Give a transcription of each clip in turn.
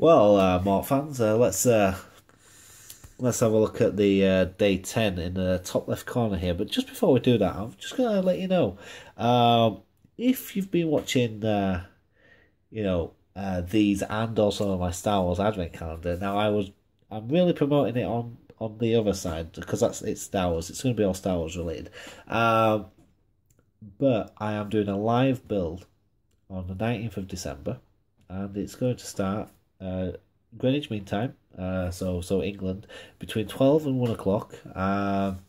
Well, uh, Morrt fans, uh, let's uh, let's have a look at the uh, day ten in the top left corner here. But just before we do that, I'm just gonna let you know um, if you've been watching, uh, you know, uh, these and also my Star Wars Advent calendar. Now, I was I'm really promoting it on on the other side because that's it's Star Wars. It's going to be all Star Wars related. Um, but I am doing a live build on the nineteenth of December, and it's going to start uh, Greenwich Mean Time, uh, so so England, between twelve and one o'clock. Um,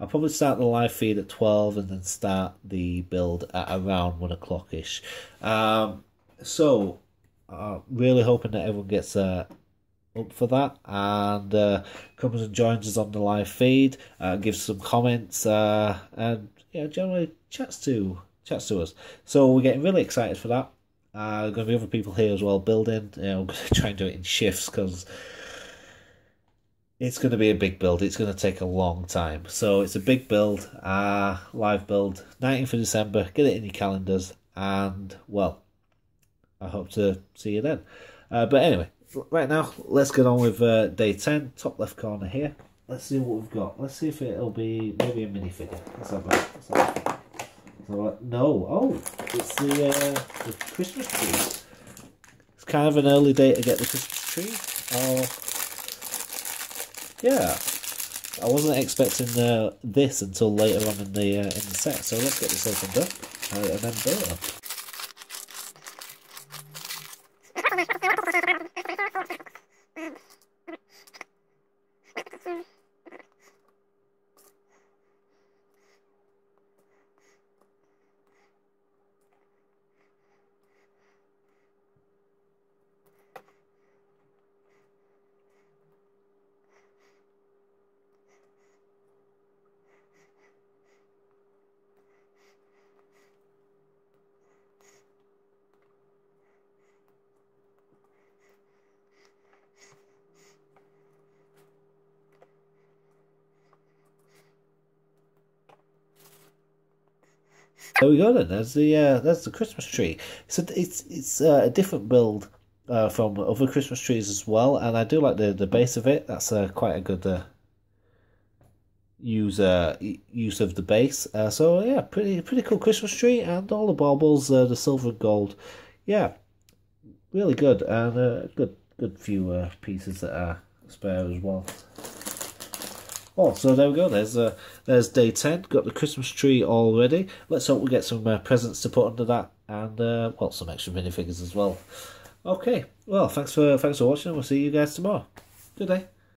I'll probably start the live feed at twelve and then start the build at around one o'clock ish. Um, so, uh, really hoping that everyone gets uh, up for that and uh, comes and joins us on the live feed, uh, gives some comments, uh, and yeah, generally chats to chats to us. So we're getting really excited for that. Uh, going to be other people here as well building. You know, I'm going to try and do it in shifts because it's going to be a big build. It's going to take a long time. So it's a big build, uh, live build, 19th of December. Get it in your calendars, and well, I hope to see you then. Uh, but anyway, right now, let's get on with uh, day 10, top left corner here. Let's see what we've got. Let's see if it'll be maybe a minifigure. Let's have a, let's have a so, no, oh, it's the, uh, the Christmas tree. It's kind of an early day to get the Christmas tree. Oh, yeah. I wasn't expecting uh, this until later on in the uh, in the set. So let's get this opened up uh, and then build. There we go then. There's the uh, there's the Christmas tree. So it's it's uh, a different build uh, from other Christmas trees as well, and I do like the the base of it. That's uh, quite a good uh, use uh, use of the base. Uh, so yeah, pretty pretty cool Christmas tree, and all the baubles, uh, the silver and gold. Yeah, really good, and uh, good good few uh, pieces that are spare as well. Oh, so there we go. There's uh, there's day ten. Got the Christmas tree already. Let's hope we get some uh, presents to put under that, and uh, well, some extra minifigures as well. Okay. Well, thanks for thanks for watching. We'll see you guys tomorrow. Good day.